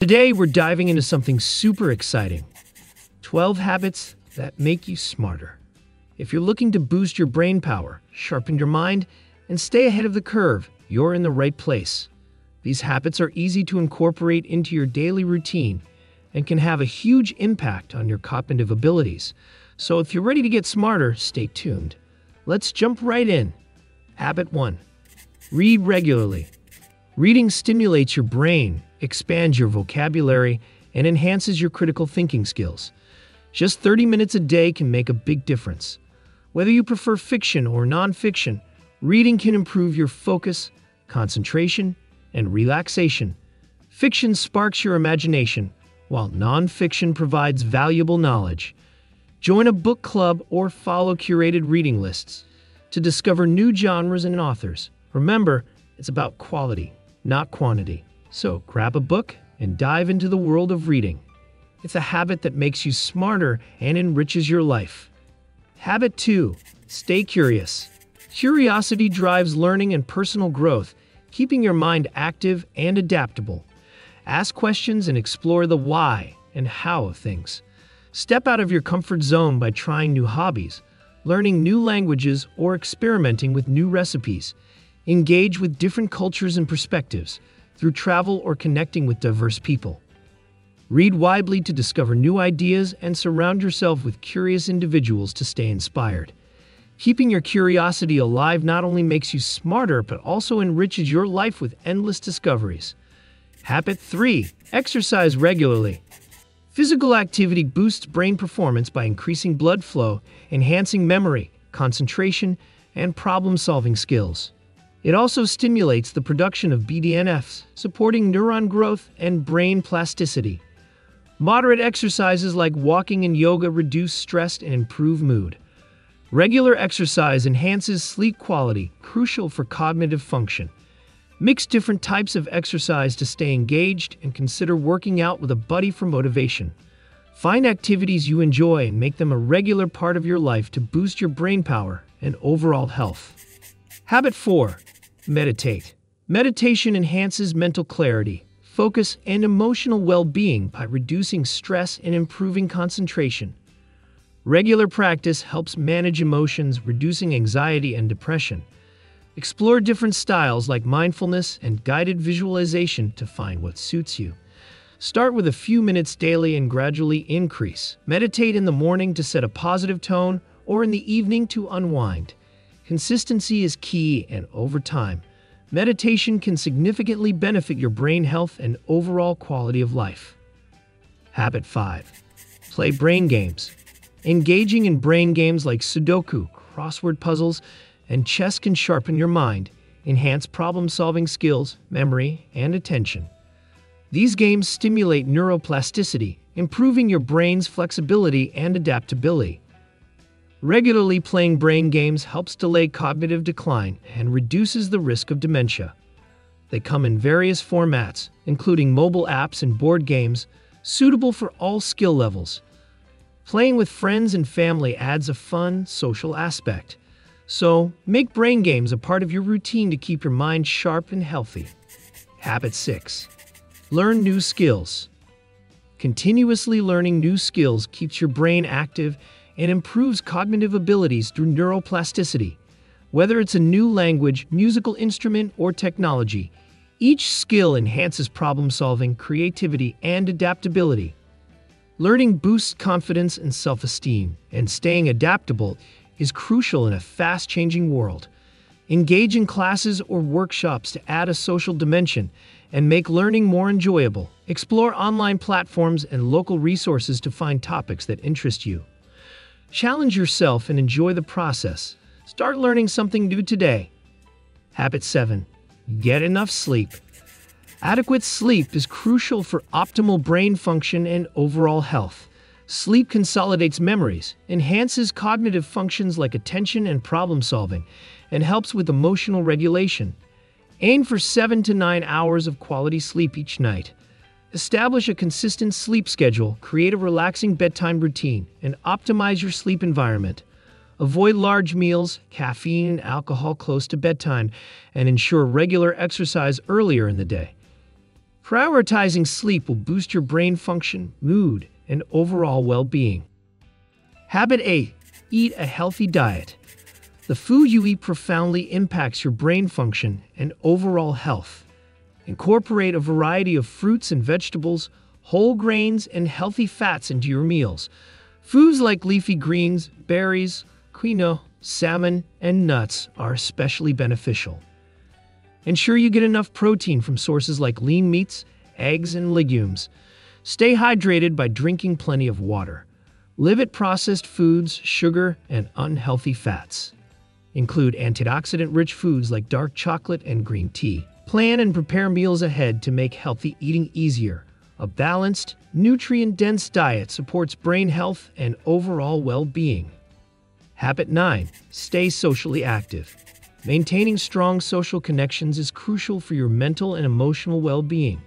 Today, we're diving into something super exciting 12 habits that make you smarter. If you're looking to boost your brain power, sharpen your mind, and stay ahead of the curve, you're in the right place. These habits are easy to incorporate into your daily routine and can have a huge impact on your cognitive abilities. So, if you're ready to get smarter, stay tuned. Let's jump right in. Habit 1 Read regularly. Reading stimulates your brain, expands your vocabulary, and enhances your critical thinking skills. Just 30 minutes a day can make a big difference. Whether you prefer fiction or nonfiction, reading can improve your focus, concentration, and relaxation. Fiction sparks your imagination, while nonfiction provides valuable knowledge. Join a book club or follow curated reading lists to discover new genres and authors. Remember, it's about quality, not quantity. So grab a book and dive into the world of reading. It's a habit that makes you smarter and enriches your life. Habit 2 Stay curious. Curiosity drives learning and personal growth, keeping your mind active and adaptable. Ask questions and explore the why and how of things. Step out of your comfort zone by trying new hobbies, learning new languages, or experimenting with new recipes. Engage with different cultures and perspectives through travel or connecting with diverse people. Read widely to discover new ideas and surround yourself with curious individuals to stay inspired. Keeping your curiosity alive not only makes you smarter, but also enriches your life with endless discoveries. Habit 3 Exercise regularly. Physical activity boosts brain performance by increasing blood flow, enhancing memory, concentration, and problem solving skills. It also stimulates the production of BDNFs, supporting neuron growth and brain plasticity. Moderate exercises like walking and yoga reduce stress and improve mood. Regular exercise enhances sleep quality, crucial for cognitive function. Mix different types of exercise to stay engaged and consider working out with a buddy for motivation. Find activities you enjoy and make them a regular part of your life to boost your brain power and overall health. Habit 4 Meditate. Meditation enhances mental clarity, focus, and emotional well being by reducing stress and improving concentration. Regular practice helps manage emotions, reducing anxiety and depression. Explore different styles like mindfulness and guided visualization to find what suits you. Start with a few minutes daily and gradually increase. Meditate in the morning to set a positive tone or in the evening to unwind. Consistency is key, and over time, meditation can significantly benefit your brain health and overall quality of life. Habit 5 Play brain games. Engaging in brain games like Sudoku, crossword puzzles, and chess can sharpen your mind, enhance problem solving skills, memory, and attention. These games stimulate neuroplasticity, improving your brain's flexibility and adaptability. Regularly playing brain games helps delay cognitive decline and reduces the risk of dementia. They come in various formats, including mobile apps and board games, suitable for all skill levels. Playing with friends and family adds a fun, social aspect. So, make brain games a part of your routine to keep your mind sharp and healthy. Habit 6 Learn new skills. Continuously learning new skills keeps your brain active and improves cognitive abilities through neuroplasticity. Whether it's a new language, musical instrument, or technology, each skill enhances problem solving, creativity, and adaptability. Learning boosts confidence and self esteem, and staying adaptable is crucial in a fast changing world. Engage in classes or workshops to add a social dimension and make learning more enjoyable. Explore online platforms and local resources to find topics that interest you. Challenge yourself and enjoy the process. Start learning something new today. Habit 7 Get enough sleep. Adequate sleep is crucial for optimal brain function and overall health. Sleep consolidates memories, enhances cognitive functions like attention and problem solving, and helps with emotional regulation. Aim for 7 to 9 hours of quality sleep each night. Establish a consistent sleep schedule, create a relaxing bedtime routine, and optimize your sleep environment. Avoid large meals, caffeine, and alcohol close to bedtime, and ensure regular exercise earlier in the day. Prioritizing sleep will boost your brain function, mood, and overall well being. Habit 8 Eat a healthy diet. The food you eat profoundly impacts your brain function and overall health. Incorporate a variety of fruits and vegetables, whole grains, and healthy fats into your meals. Foods like leafy greens, berries, quinoa, salmon, and nuts are especially beneficial. Ensure you get enough protein from sources like lean meats, eggs, and legumes. Stay hydrated by drinking plenty of water. Limit processed foods, sugar, and unhealthy fats. Include antioxidant rich foods like dark chocolate and green tea. Plan and prepare meals ahead to make healthy eating easier. A balanced, nutrient dense diet supports brain health and overall well being. Habit 9 Stay socially active. Maintaining strong social connections is crucial for your mental and emotional well being.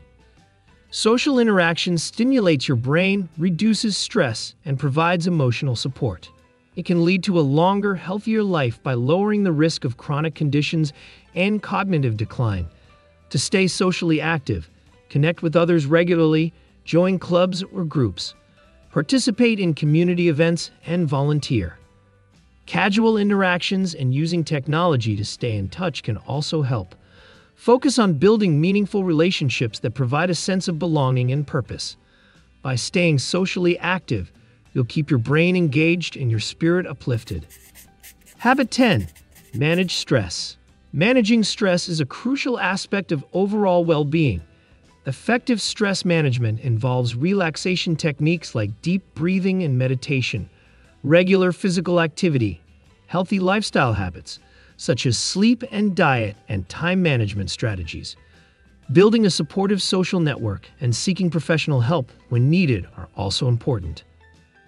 Social interaction stimulates your brain, reduces stress, and provides emotional support. It can lead to a longer, healthier life by lowering the risk of chronic conditions and cognitive decline. To stay socially active, connect with others regularly, join clubs or groups, participate in community events, and volunteer. Casual interactions and using technology to stay in touch can also help. Focus on building meaningful relationships that provide a sense of belonging and purpose. By staying socially active, you'll keep your brain engaged and your spirit uplifted. Habit 10 Manage stress. Managing stress is a crucial aspect of overall well being. Effective stress management involves relaxation techniques like deep breathing and meditation, regular physical activity, healthy lifestyle habits, such as sleep and diet and time management strategies. Building a supportive social network and seeking professional help when needed are also important.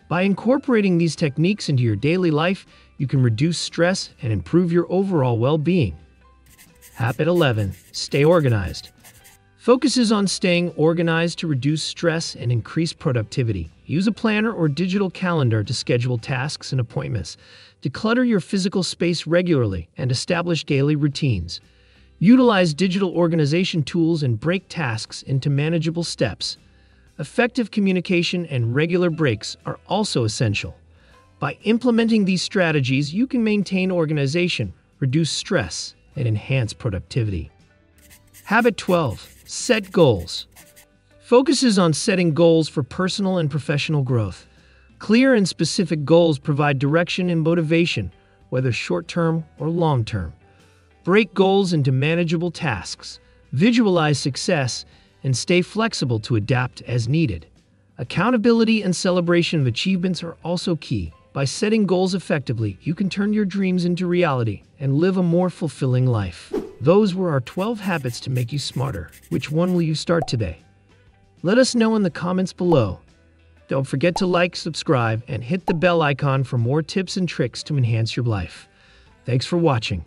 By incorporating these techniques into your daily life, you can reduce stress and improve your overall well being. Habit 11 Stay organized. Focuses on staying organized to reduce stress and increase productivity. Use a planner or digital calendar to schedule tasks and appointments. Declutter your physical space regularly and establish daily routines. Utilize digital organization tools and break tasks into manageable steps. Effective communication and regular breaks are also essential. By implementing these strategies, you can maintain organization, reduce stress, and enhance productivity. Habit 12 Set goals. Focuses on setting goals for personal and professional growth. Clear and specific goals provide direction and motivation, whether short term or long term. Break goals into manageable tasks, visualize success, and stay flexible to adapt as needed. Accountability and celebration of achievements are also key. By setting goals effectively, you can turn your dreams into reality and live a more fulfilling life. Those were our 12 habits to make you smarter. Which one will you start today? Let us know in the comments below. Don't forget to like, subscribe, and hit the bell icon for more tips and tricks to enhance your life. Thanks for watching.